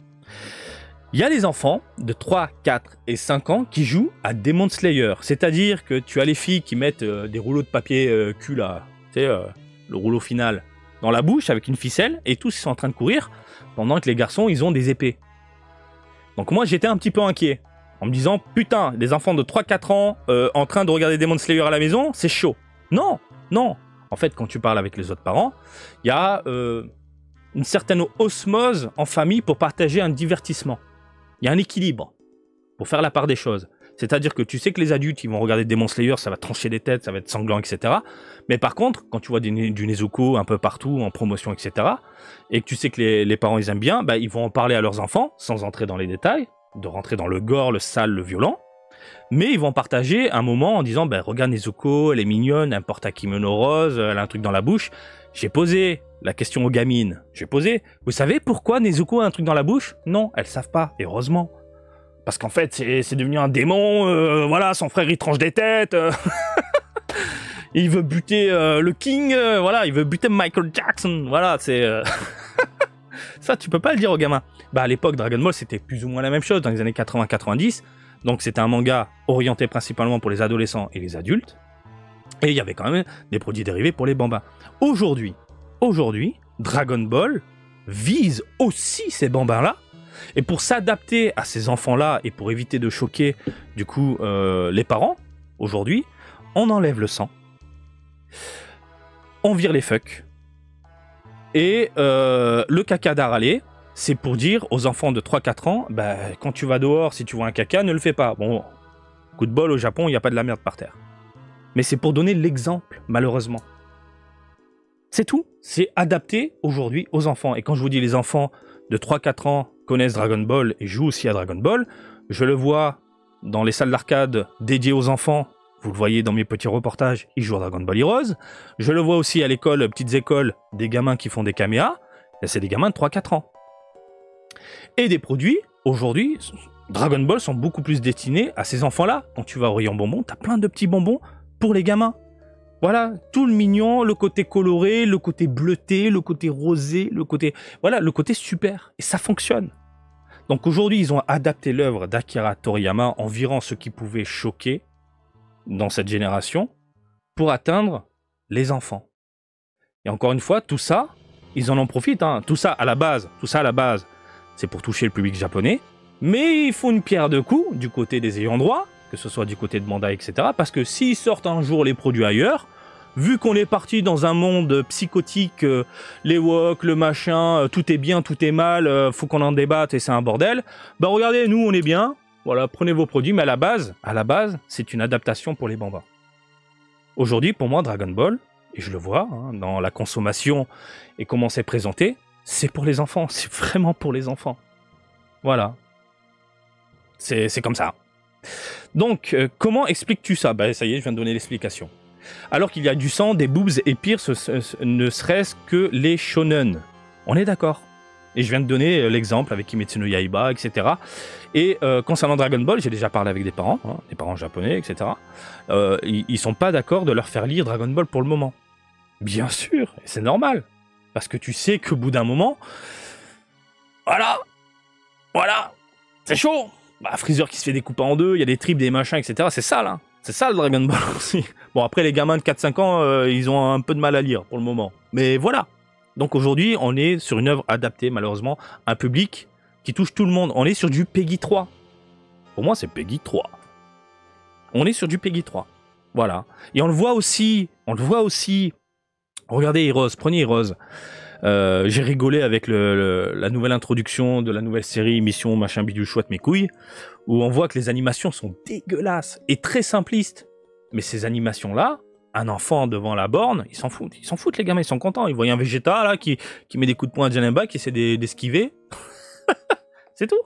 il y a les enfants de 3, 4 et 5 ans qui jouent à Demon Slayer. C'est-à-dire que tu as les filles qui mettent euh, des rouleaux de papier euh, cul là, tu sais, euh, le rouleau final, dans la bouche avec une ficelle, et tous sont en train de courir, pendant que les garçons ils ont des épées. Donc moi j'étais un petit peu inquiet, en me disant putain, des enfants de 3-4 ans en train de regarder Demon Slayer à la maison, c'est chaud. Non, non. En fait, quand tu parles avec les autres parents, il y a une certaine osmose en famille pour partager un divertissement il y a un équilibre pour faire la part des choses. C'est-à-dire que tu sais que les adultes, ils vont regarder Demon Slayer, ça va trancher des têtes, ça va être sanglant, etc. Mais par contre, quand tu vois du, Nezuko un peu partout, en promotion, etc., et que tu sais que les, parents, ils aiment bien, bah, ils vont en parler à leurs enfants, sans entrer dans les détails, de rentrer dans le gore, le sale, le violent. Mais ils vont partager un moment en disant, bah, regarde Nezuko, elle est mignonne, elle porte un kimono rose, elle a un truc dans la bouche. J'ai posé la question aux gamines. J'ai posé, vous savez pourquoi Nezuko a un truc dans la bouche? Non, elles savent pas, heureusement. Parce qu'en fait, c'est devenu un démon, euh, voilà, son frère il tranche des têtes. Euh. il veut buter euh, le King, voilà, il veut buter Michael Jackson, voilà, c'est... Ça, tu peux pas le dire aux gamins. Bah, à l'époque, Dragon Ball, c'était plus ou moins la même chose dans les années 80-90. Donc, c'était un manga orienté principalement pour les adolescents et les adultes. Et il y avait quand même des produits dérivés pour les bambins. Aujourd'hui, aujourd'hui, Dragon Ball vise aussi ces bambins-là. Et pour s'adapter à ces enfants-là et pour éviter de choquer du coup euh, les parents, aujourd'hui, on enlève le sang, on vire les fucks. Et euh, le caca d'Aralé, c'est pour dire aux enfants de 3-4 ans, bah, quand tu vas dehors, si tu vois un caca, ne le fais pas. Bon, coup de bol au Japon, il n'y a pas de la merde par terre mais c'est pour donner l'exemple, malheureusement. C'est tout, c'est adapté aujourd'hui aux enfants. Et quand je vous dis les enfants de 3-4 ans connaissent Dragon Ball et jouent aussi à Dragon Ball, je le vois dans les salles d'arcade dédiées aux enfants, vous le voyez dans mes petits reportages, ils jouent à Dragon Ball Heroes. Je le vois aussi à l'école, petites écoles, des gamins qui font des caméas, c'est des gamins de 3-4 ans. Et des produits, aujourd'hui, Dragon Ball sont beaucoup plus destinés à ces enfants-là. Quand tu vas au rayon bonbons, t'as plein de petits bonbons pour les gamins. Voilà, tout le mignon, le côté coloré, le côté bleuté, le côté rosé, le côté... Voilà, le côté super. Et ça fonctionne. Donc aujourd'hui, ils ont adapté l'œuvre d'Akira Toriyama en virant ce qui pouvait choquer dans cette génération pour atteindre les enfants. Et encore une fois, tout ça, ils en en profitent. Hein. Tout ça à la base, tout ça à la base, c'est pour toucher le public japonais. Mais il faut une pierre de coups du côté des ayants droit que ce soit du côté de Bandai, etc. Parce que s'ils sortent un jour les produits ailleurs, vu qu'on est parti dans un monde psychotique, euh, les wok, le machin, euh, tout est bien, tout est mal, euh, faut qu'on en débatte et c'est un bordel. Bah regardez, nous on est bien. Voilà, prenez vos produits, mais à la base, à la base, c'est une adaptation pour les bambins. Aujourd'hui, pour moi, Dragon Ball, et je le vois hein, dans la consommation et comment c'est présenté, c'est pour les enfants. C'est vraiment pour les enfants. Voilà. C'est comme ça. Donc, euh, comment expliques-tu ça? Bah ça y est, je viens de donner l'explication. Alors qu'il y a du sang, des boobs et pire, ne serait-ce que les shonen. On est d'accord et je viens de donner euh, l'exemple avec Kimetsu no Yaiba, etc. Et euh, concernant Dragon Ball, j'ai déjà parlé avec des parents, hein, des parents japonais, etc. ils, ils, sont pas d'accord de leur faire lire Dragon Ball pour le moment. Bien sûr, c'est normal. Parce que tu sais qu'au bout d'un moment, voilà, voilà, c'est chaud bah, Freezer qui se fait découper en deux, il y a des tripes, des machins, etc. C'est ça, là. C'est ça le Dragon Ball aussi. Bon, après, les gamins de 4-5 ans, euh, ils ont un peu de mal à lire pour le moment. Mais voilà. Donc aujourd'hui, on est sur une œuvre adaptée, malheureusement, à un public qui touche tout le monde. On est sur du Peggy 3. Pour moi, c'est Peggy 3. On est sur du Peggy 3. Voilà. Et on le voit aussi, on le voit aussi. Regardez Heroes, prenez Heroes. Euh, j'ai rigolé avec la nouvelle introduction de la nouvelle série Mission machin bidule chouette mes couilles, où on voit que les animations sont dégueulasses et très simplistes. Mais ces animations-là, un enfant devant la borne, ils s'en foutent. Ils s'en foutent, les gamins, ils sont contents. Ils voient un Vegeta là qui, qui met des coups de poing à Janemba, qui essaie d'esquiver. c'est tout.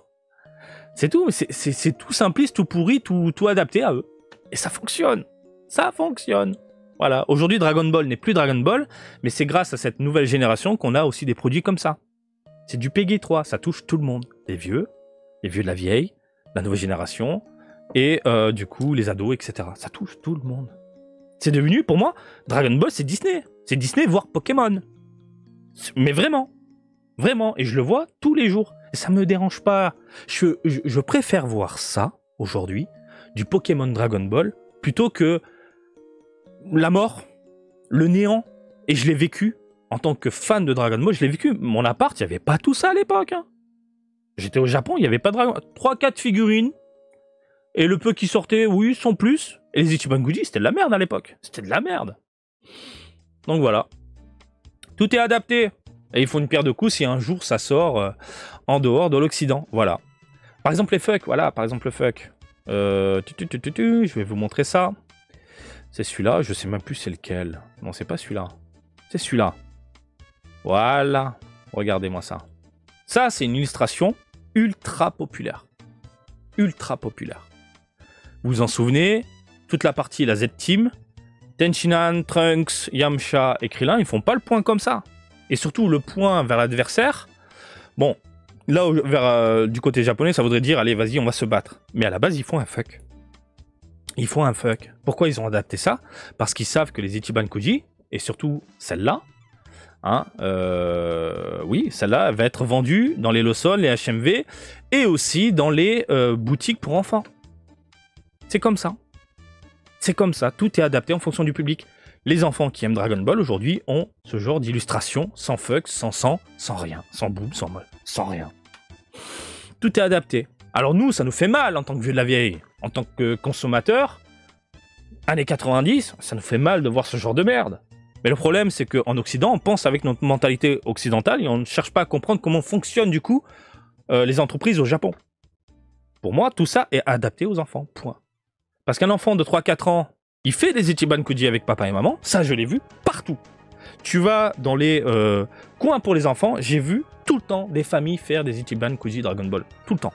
C'est tout. C'est tout simpliste, tout pourri, tout, tout adapté à eux. Et ça fonctionne. Ça fonctionne. Voilà. Aujourd'hui, Dragon Ball n'est plus Dragon Ball, mais c'est grâce à cette nouvelle génération qu'on a aussi des produits comme ça. C'est du Peggy 3. Ça touche tout le monde. Les vieux, les vieux de la vieille, la nouvelle génération, et euh, du coup, les ados, etc. Ça touche tout le monde. C'est devenu, pour moi, Dragon Ball, c'est Disney. C'est Disney, voire Pokémon. Mais vraiment. Vraiment. Et je le vois tous les jours. Et ça me dérange pas. Je, je, préfère voir ça, aujourd'hui, du Pokémon Dragon Ball, plutôt que la mort, le néant. Et je l'ai vécu en tant que fan de Dragon Ball. Je l'ai vécu. Mon appart, il n'y avait pas tout ça à l'époque. Hein. J'étais au Japon, il n'y avait pas de Dragon 3-4 figurines. Et le peu qui sortait, oui, sans plus. Et les Ichiban Goody, c'était de la merde à l'époque. C'était de la merde. Donc voilà. Tout est adapté. Et il faut une pierre de coups si un jour ça sort euh, en dehors de l'Occident. Voilà. Par exemple les fuck, voilà, par exemple le fuck. Euh, je vais vous montrer ça. C'est celui-là, je sais même plus c'est lequel. Non, c'est pas celui-là. C'est celui-là. Voilà. Regardez-moi ça. Ça, c'est une illustration ultra populaire. Ultra populaire. Vous vous en souvenez? Toute la partie, la Z-Team, Tenshinhan, Trunks, Yamcha et Krillin, ils font pas le point comme ça. Et surtout, le point vers l'adversaire, bon, là, euh, du côté japonais, ça voudrait dire, allez, vas-y, on va se battre. Mais à la base, ils font un fuck. Ils font un fuck. Pourquoi ils ont adapté ça? Parce qu'ils savent que les Ichiban Kuji, et surtout celle-là, hein, euh, oui, celle-là va être vendue dans les Losol, les HMV, et aussi dans les euh, boutiques pour enfants. C'est comme ça. C'est comme ça, tout est adapté en fonction du public. Les enfants qui aiment Dragon Ball aujourd'hui ont ce genre d'illustration sans fuck, sans sang, sans rien, sans boum, sans molle, sans rien. Tout est adapté. Alors nous, ça nous fait mal en tant que vieux de la vieille, en tant que consommateur. Années 90, ça nous fait mal de voir ce genre de merde. Mais le problème, c'est qu'en Occident, on pense avec notre mentalité occidentale et on ne cherche pas à comprendre comment fonctionnent du coup euh, les entreprises au Japon. Pour moi, tout ça est adapté aux enfants. Point. Parce qu'un enfant de 3-4 ans, il fait des Ichiban Kuji avec papa et maman. Ça, je l'ai vu partout. Tu vas dans les euh, coins pour les enfants, j'ai vu tout le temps des familles faire des Ichiban Kuji Dragon Ball. Tout le temps.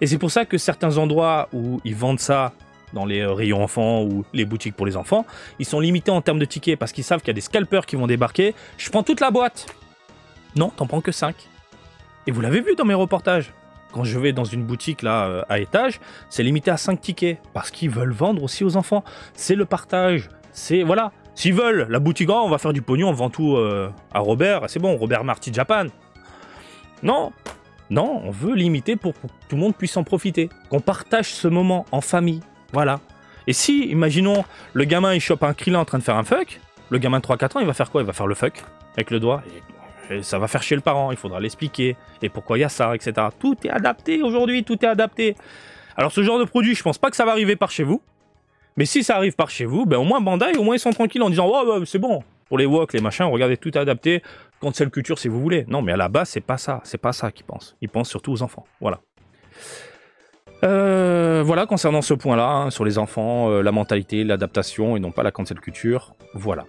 Et c'est pour ça que certains endroits où ils vendent ça dans les euh, rayons enfants ou les boutiques pour les enfants, ils sont limités en termes de tickets parce qu'ils savent qu'il y a des scalpers qui vont débarquer. Je prends toute la boîte. Non, t'en prends que 5. Et vous l'avez vu dans mes reportages quand je vais dans une boutique là euh, à étage, c'est limité à 5 tickets parce qu'ils veulent vendre aussi aux enfants. C'est le partage. C'est voilà. S'ils veulent, la boutique, oh, on va faire du pognon, on vend tout euh, à Robert, c'est bon, Robert Marty Japan. Non, non, on veut limiter pour que tout le monde puisse en profiter. Qu'on partage ce moment en famille. Voilà. Et si, imaginons, le gamin il chope un Krillin en train de faire un fuck, le gamin de 3-4 ans, il va faire quoi? Il va faire le fuck avec le doigt ça va faire chier le parent, il faudra l'expliquer, et pourquoi il y a ça, etc. Tout est adapté aujourd'hui, tout est adapté. Alors ce genre de produit, je pense pas que ça va arriver par chez vous, mais si ça arrive par chez vous, ben au moins Bandai, au moins ils sont tranquilles en disant oh, c'est bon, pour les wok, les machins, regardez, tout est adapté, cancel culture si vous voulez. Non, mais à la base, c'est pas ça, c'est pas ça qu'ils pensent. Ils pensent surtout aux enfants, voilà. Euh, voilà, concernant ce point-là, hein, sur les enfants, euh, la mentalité, l'adaptation et non pas la cancel culture, voilà.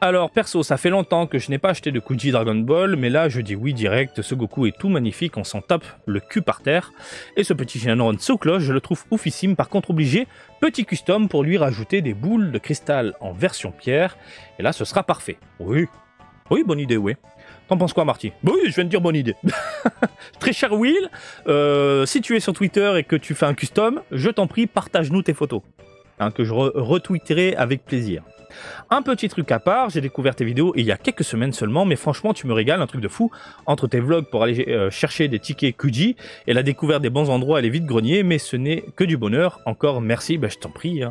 Alors perso, ça fait longtemps que je n'ai pas acheté de Kuji Dragon Ball, mais là je dis oui direct, ce Goku est tout magnifique, on s'en tape le cul par terre. Et ce petit Shenron cloche, je le trouve oufissime, par contre obligé, petit custom pour lui rajouter des boules de cristal en version pierre, et là ce sera parfait. Oui, oui, bonne idée, oui. T'en penses quoi, Marty? Bah Oui, je viens de dire bonne idée. Très cher Will, euh, si tu es sur Twitter et que tu fais un custom, je t'en prie, partage-nous tes photos, hein, que je retweeterai avec plaisir. Un petit truc à part, j'ai découvert tes vidéos il y a quelques semaines seulement, mais franchement tu me régales, un truc de fou, entre tes vlogs pour aller euh, chercher des tickets Kuji et la découverte des bons endroits et les vides greniers, mais ce n'est que du bonheur. Encore merci, bah, je t'en prie. Hein.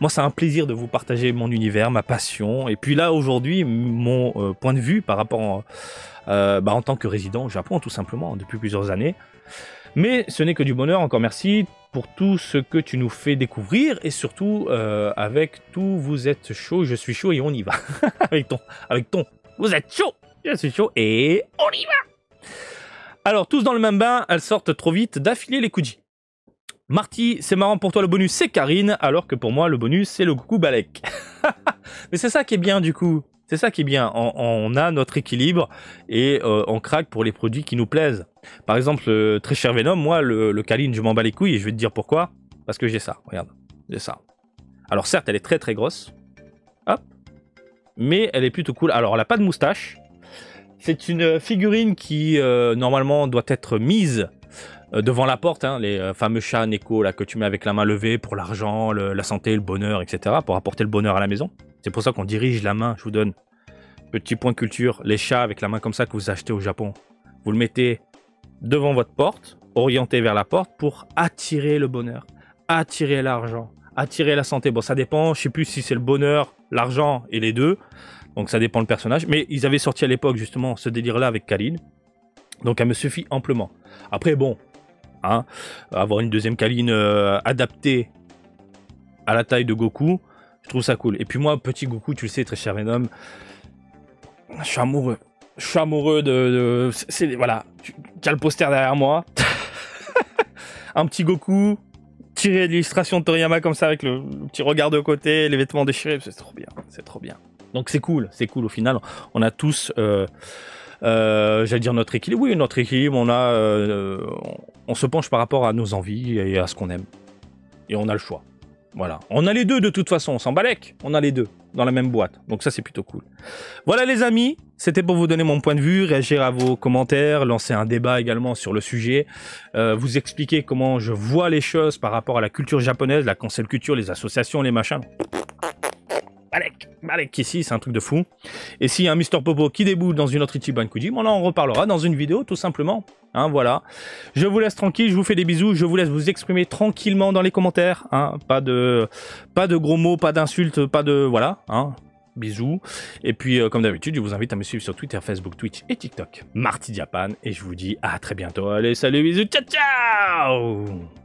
Moi c'est un plaisir de vous partager mon univers, ma passion, et puis là aujourd'hui mon euh, point de vue par rapport euh, bah, en tant que résident au Japon tout simplement depuis plusieurs années. Mais ce n'est que du bonheur, encore merci pour tout ce que tu nous fais découvrir et surtout euh, avec tout, vous êtes chaud, je suis chaud et on y va. avec ton, avec ton, vous êtes chaud, je suis chaud et on y va. Alors tous dans le même bain, elles sortent trop vite d'affilée les Kuji. Marty, c'est marrant pour toi le bonus c'est Karine, alors que pour moi le bonus c'est le coucou Balek. Mais c'est ça qui est bien du coup. C'est ça qui est bien. On, a notre équilibre et euh, on craque pour les produits qui nous plaisent. Par exemple, euh, très cher Venom, moi, le, le Kaline, je m'en bats les couilles et je vais te dire pourquoi. Parce que j'ai ça. Regarde, j'ai ça. Alors certes, elle est très très grosse. Hop. Mais elle est plutôt cool. Alors, elle n'a pas de moustache. C'est une figurine qui, euh, normalement, doit être mise devant la porte, hein, les fameux chats Neko là, que tu mets avec la main levée pour l'argent, la santé, le bonheur, etc. Pour apporter le bonheur à la maison. C'est pour ça qu'on dirige la main, je vous donne. Petit point culture, les chats avec la main comme ça que vous achetez au Japon. Vous le mettez devant votre porte, orienté vers la porte pour attirer le bonheur, attirer l'argent, attirer la santé. Bon, ça dépend, je sais plus si c'est le bonheur, l'argent et les deux. Donc ça dépend le personnage. Mais ils avaient sorti à l'époque justement ce délire-là avec Kaline. Donc elle me suffit amplement. Après, bon, hein, avoir une deuxième Kaline euh, adaptée à la taille de Goku, je trouve ça cool. Et puis moi, petit Goku, tu le sais, très cher Venom, je suis amoureux. Je suis amoureux de... c'est, voilà, tu, as le poster derrière moi. un petit Goku, tiré l'illustration de Toriyama comme ça, avec le, petit regard de côté, les vêtements déchirés, c'est trop bien, c'est trop bien. Donc c'est cool, c'est cool au final. On a tous... Euh, euh, j'allais dire notre équilibre. Oui, notre équilibre, on a, euh, on se penche par rapport à nos envies et à ce qu'on aime. Et on a le choix. Voilà. On a les deux de toute façon, on s'en balèque. On a les deux dans la même boîte. Donc ça, c'est plutôt cool. Voilà les amis, c'était pour vous donner mon point de vue, réagir à vos commentaires, lancer un débat également sur le sujet, euh, vous expliquer comment je vois les choses par rapport à la culture japonaise, la cancel culture, les associations, les machins. Balek, Balek ici, c'est un truc de fou. Et a un Mister Popo qui déboule dans une autre Ichiban Kujim, on en reparlera dans une vidéo, tout simplement. Hein, voilà. Je vous laisse tranquille, je vous fais des bisous, je vous laisse vous exprimer tranquillement dans les commentaires. Hein. Pas de, pas de gros mots, pas d'insultes, pas de, voilà. Hein. Bisous. Et puis, euh, comme d'habitude, je vous invite à me suivre sur Twitter, Facebook, Twitch et TikTok. Marty Japan. Et je vous dis à très bientôt. Allez, salut, bisous, ciao, ciao